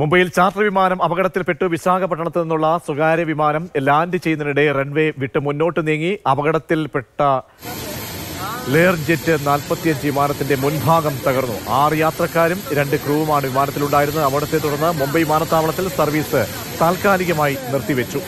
മുംബൈയിൽ ചാർട്ടർ വിമാനം അപകടത്തിൽപ്പെട്ടു വിശാഖപട്ടണത്തു നിന്നുള്ള സ്വകാര്യ വിമാനം ലാൻഡ് ചെയ്യുന്നതിനിടെ റൺവേ വിട്ട് മുന്നോട്ട് നീങ്ങി അപകടത്തിൽപ്പെട്ട ലെയർ ജെറ്റ് നാൽപ്പത്തിയഞ്ച് വിമാനത്തിന്റെ മുൻഭാഗം തകർന്നു. ആറ് യാത്രക്കാരും രണ്ട് ക്രൂവുമാണ് വിമാനത്തിലുണ്ടായിരുന്നത്. അപകടത്തെ തുടർന്ന് മുംബൈ വിമാനത്താവളത്തിൽ സർവീസ് താൽക്കാലികമായി നിർത്തിവെച്ചു.